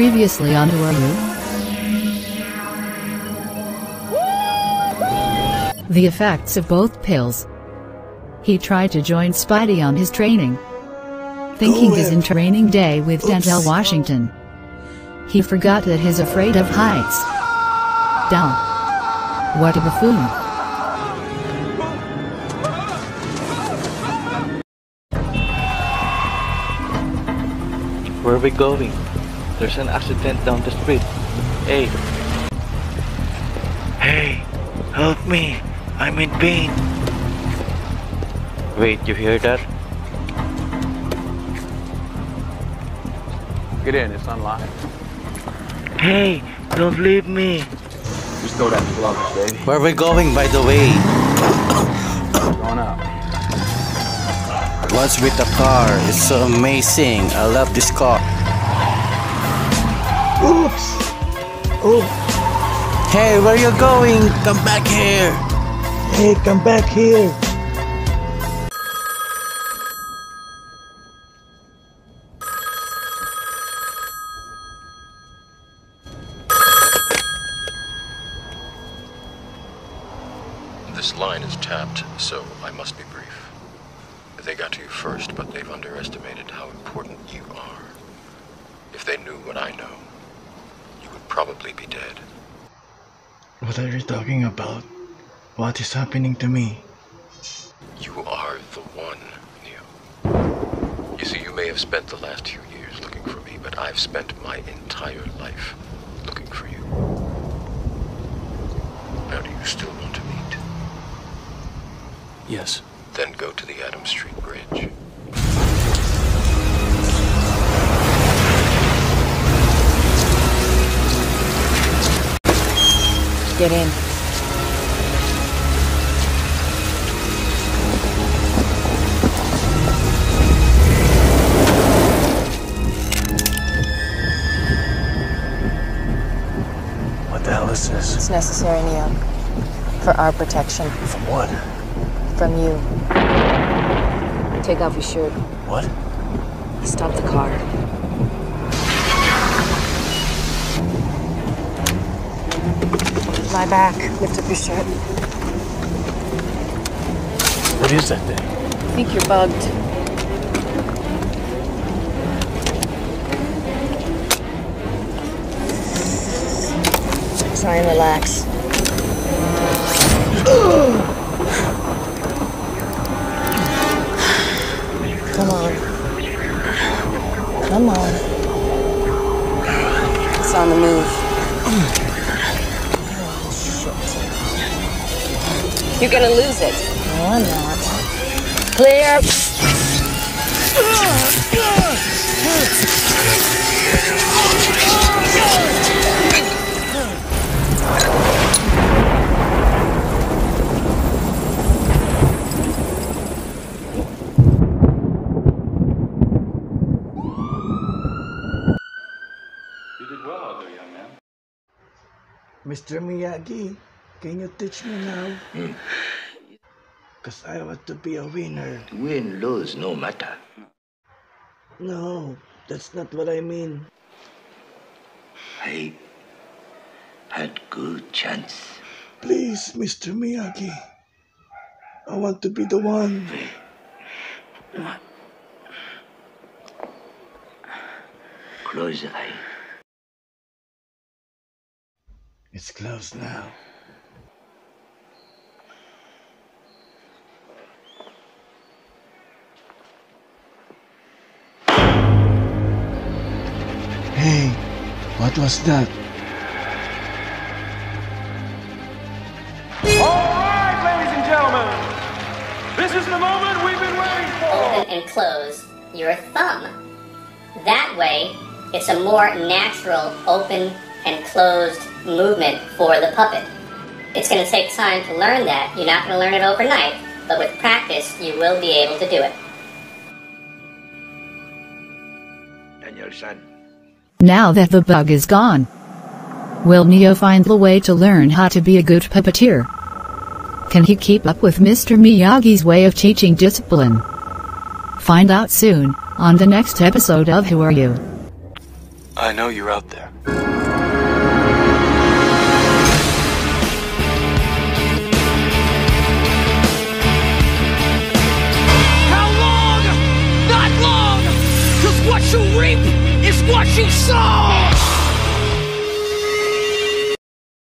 Previously on Who Are The effects of both pills. He tried to join Spidey on his training. Thinking he's in training day with Denzel Washington. He forgot that he's afraid of heights. Down. What a buffoon. Where are we going? There's an accident down the street. Hey. Hey, help me. I'm in pain. Wait, you hear that? Get in, it's unlocked. Hey, don't leave me. Just throw that luggage, baby. Where are we going, by the way? Going up. What's with the car? It's so amazing. I love this car. Oops! Oh, Hey, where you going? Come back here. hey, come back here! This line is tapped, so I must be brief. They got to you first, but they've underestimated how important you are. If they knew what I know, you would probably be dead. What are you talking about? What is happening to me? You are the one, Neo. You see, you may have spent the last few years looking for me, but I've spent my entire life looking for you. Now, do you still want to meet? Yes. Then go to the Adam Street Bridge. Get in. What the hell is this? It's necessary, Neo. For our protection. From what? From you. Take off your shirt. What? Stop the car. Lie back. Lift up your shirt. What is that thing? I think you're bugged. Try and relax. Come on. Come on. It's on the move. You're gonna lose it. No, I'm not. Clear. You did well out young man. Mr. Miyagi, can you teach me now? Cause I want to be a winner. Win, lose, no matter. No, that's not what I mean. I had good chance. Please, Mr. Miyagi. I want to be the one. What? Close the eye. It's closed now. What was that? All right, ladies and gentlemen. This is the moment we've been waiting for. open and close your thumb. That way, it's a more natural open and closed movement for the puppet. It's going to take time to learn that. You're not going to learn it overnight, but with practice, you will be able to do it. Daniel-san, Now that the bug is gone, will Neo find the way to learn how to be a good puppeteer? Can he keep up with Mr. Miyagi's way of teaching discipline? Find out soon, on the next episode of Who Are You? I know you're out there. Long? Not